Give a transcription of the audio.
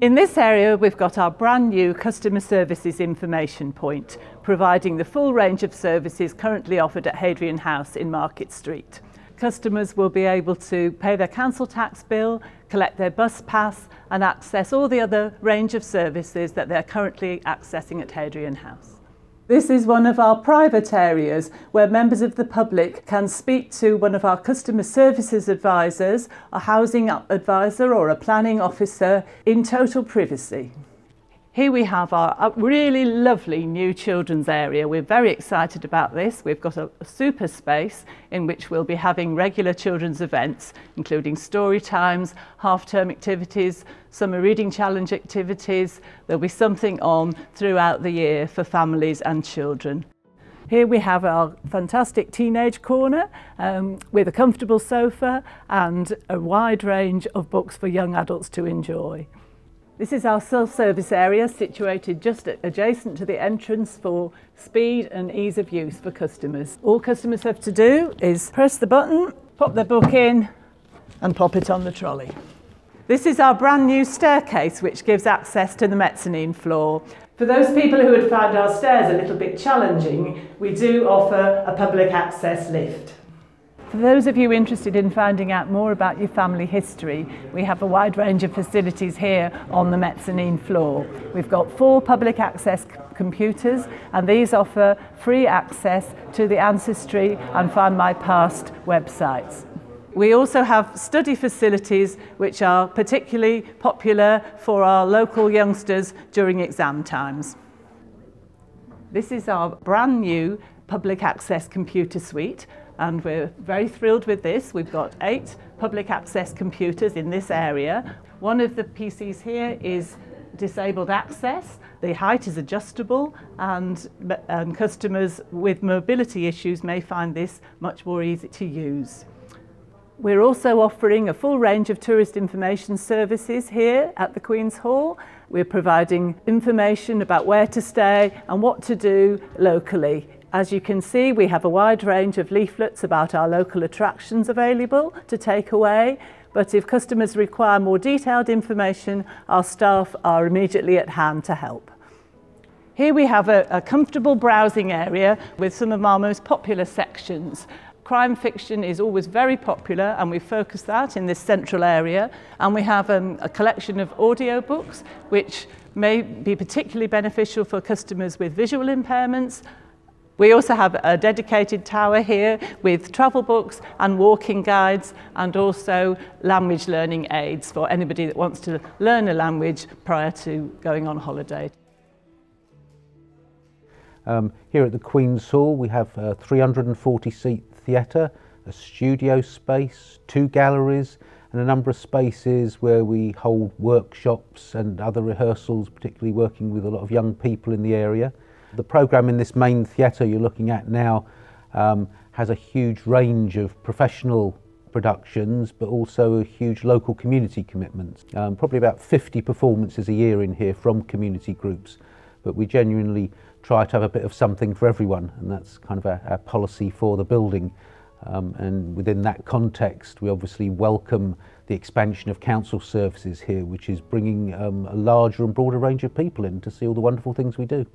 In this area, we've got our brand new customer services information point, providing the full range of services currently offered at Hadrian House in Market Street. Customers will be able to pay their council tax bill, collect their bus pass and access all the other range of services that they're currently accessing at Hadrian House. This is one of our private areas where members of the public can speak to one of our customer services advisors, a housing advisor or a planning officer in total privacy. Here we have our really lovely new children's area. We're very excited about this. We've got a, super space in which we'll be having regular children's events, including story times, half-term activities, summer reading challenge activities. There'll be something on throughout the year for families and children. Here we have our fantastic teenage corner um, with a comfortable sofa and a wide range of books for young adults to enjoy. This is our self-service area situated just adjacent to the entrance for speed and ease of use for customers. All customers have to do is press the button, pop their book in and pop it on the trolley. This is our brand new staircase which gives access to the mezzanine floor. For those people who had found our stairs a little bit challenging, we do offer a public access lift. For those of you interested in finding out more about your family history, we have a wide range of facilities here on the mezzanine floor. We've got four public access computers and these offer free access to the Ancestry and Find My Past websites. We also have study facilities which are particularly popular for our local youngsters during exam times. This is our brand new public access computer suite and we're very thrilled with this. We've got eight public access computers in this area. One of the PCs here is disabled access. The height is adjustable and, and customers with mobility issues may find this much more easy to use. We're also offering a full range of tourist information services here at the Queen's Hall. We're providing information about where to stay and what to do locally as you can see, we have a wide range of leaflets about our local attractions available to take away, but if customers require more detailed information, our staff are immediately at hand to help. Here we have a, a comfortable browsing area with some of our most popular sections. Crime fiction is always very popular and we focus that in this central area and we have um, a collection of audiobooks which may be particularly beneficial for customers with visual impairments We also have a dedicated tower here with travel books and walking guides and also language learning aids for anybody that wants to learn a language prior to going on holiday. Um, here at the Queen's Hall we have a 340 seat theatre, a studio space, two galleries and a number of spaces where we hold workshops and other rehearsals, particularly working with a lot of young people in the area. The programme in this main theatre you're looking at now um, has a huge range of professional productions but also a huge local community commitment. Um, probably about 50 performances a year in here from community groups but we genuinely try to have a bit of something for everyone and that's kind of our, our policy for the building um, and within that context we obviously welcome the expansion of council services here which is bringing um, a larger and broader range of people in to see all the wonderful things we do.